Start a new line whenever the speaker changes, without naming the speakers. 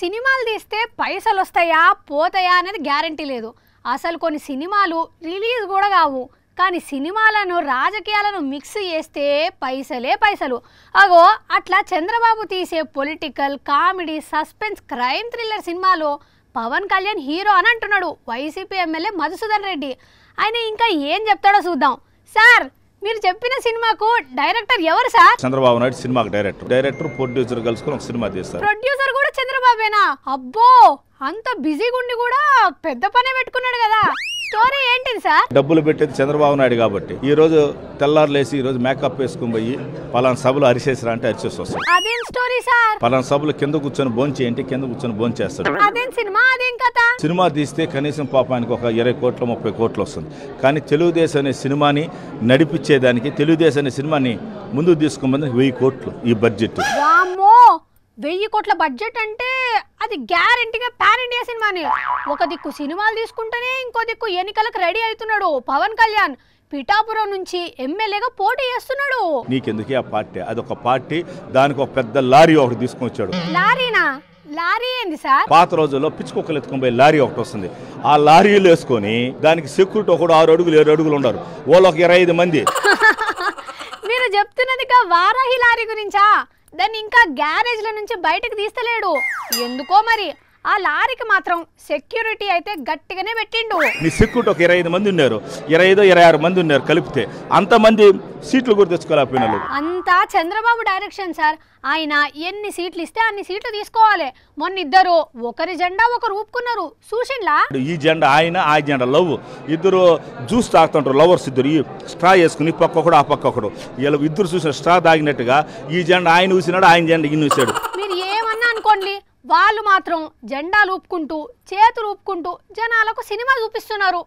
సినిమాలు తీస్తే పైసలు వస్తాయా పోతాయా అనేది గ్యారంటీ లేదు. అసలు కొన్ని సినిమాలు రిలీజ్ కూడా కావు. కానీ సినిమాలను రాజకీయాలను మిక్స్ చేస్తే పైసలే పైసలు. అగో అట్లా చంద్రబాబు తీసే political comedy suspense crime thriller సినిమాలో పవన్ కళ్యాణ్ హీరో అని అంటున్నాడు వైసీపీ ఎమ్మెల్యే మధుసూదన్ రెడ్డి. ఆయన ఇంకా ఏం చెప్తాడో చూద్దాం. సార్ మీరు చెప్పిన సినిమాకు డైరెక్టర్ ఎవరు సార్?
చంద్రబాబు నాయుడు సినిమాకి డైరెక్టర్. డైరెక్టర్ ప్రొడ్యూసర్ కలుసుకొని ఒక సినిమా తీస్తారు.
ప్రొడ్యూసర్ కూడా చంద్రబాబేనా అబ్బో! అంత బిజీగా ఉండి కూడా పెద్ద పనే పెట్టుకున్నాడు కదా. స్టోరీ ఏంటిది సార్?
డబ్బులు పెట్టేది చంద్రబాబు నాయుడు కాబట్టి. ఈ రోజు తెల్లారులేసి ఈ రోజు మేకప్ వేసుకుని పోయి పలానా సభలు అరిసేసిరా అంటే అరిచేసి వస్తాడు.
అదేం స్టోరీ సార్?
పలానా సభలు కింద కూర్చొని భోంచేయండి కింద కూర్చొని భోంచేస్తాడు.
అదేం సినిమా? అదేం కథ?
సినిమా తీస్తే కనీసం పాపానికి ఒక ఇరవై కోట్లు ముప్పై కోట్లు వస్తుంది. కానీ తెలుగుదేశం అనే సినిమాని నడిపించేదానికి తెలుగుదేశం అనే సినిమాని ముందుకు తీసుకుని వెయ్యి కోట్లు ఈ బడ్జెట్.
వామ్మో! వెయ్యి కోట్ల బడ్జెట్ అంటే అది గ్యారంటీగా పాన్ ఇండియా సినిమాని. ఒక దిక్కు సినిమాలు తీసుకుంటేనే ఇంకో దిక్కు ఎన్నికలకు రెడీ అవుతున్నాడు పవన్ కళ్యాణ్. పిఠాపురం నుంచి ఎమ్మెల్యేగా పోటీ చేస్తున్నాడు.
నీకెందుకే ఆ పార్టీ? అదొక పార్టీ దానికి ఒక పెద్ద లారీ ఒకటి తీసుకొని వచ్చాడు.
లారీనా? లారీ ఏంది సార్?
పాత రోజుల్లో పిచ్చి కుక్కలు ఎత్తుకొని పోయి లారీ ఒకటి వస్తుంది. ఆ లారీలు వేసుకొని దానికి సెక్యూరిటీ ఒకడు ఆరు అడుగులు ఏడు అడుగులు ఉన్నారు. వాళ్ళు ఒక ఇరవై ఐదు మంది.
మీరు చెప్తున్నది ఇక వారాహి లారీ గురించా? దాన్ని ఇంకా గ్యారేజ్ల నుంచి బయటకు తీస్తలేడు. ఎందుకో మరి? ఆ లారీకి మాత్రం సెక్యూరిటీ అయితే గట్టిగానే పెట్టిండు.
నీ సెక్యూరిటీ ఒక ఇరవై ఐదు మంది ఉన్నారు. ఇరవై ఐదు ఇరవై ఆరు మంది ఉన్నారు కలిపితే అంతమంది సీట్లు కూడా తెచ్చుకోలేకపోయినారు.
అంతా చంద్రబాబు డైరెక్షన్ సార్ ఆయన ఎన్ని సీట్లు ఇస్తే అన్ని సీట్లు తీసుకోవాలి. మొన్న ఇద్దరు ఒకరి జెండా ఒకరు ఊపుకున్నారు. చూసిండ్లా?
ఈ జెండా ఆయన ఆ జెండా లవ్. ఇద్దరు జ్యూస్ తాగుతుంటారు లవర్స్ ఇద్దరు. ఈ స్ట్రా వేసుకుని పక్క ఒకడు ఆ పక్క ఒకడు. వీళ్ళు ఇద్దరు చూసిన స్ట్రా తాగినట్టుగా ఈ జెండా ఆయన ఊసినాడు ఆయన జెండా ఈయన ఊసాడు.
మీరు ఏమన్నా అనుకోండి వాళ్ళు మాత్రం జెండాలు ఊపుకుంటూ చేతులు ఊపుకుంటూ జనాలకు సినిమా చూపిస్తున్నారు.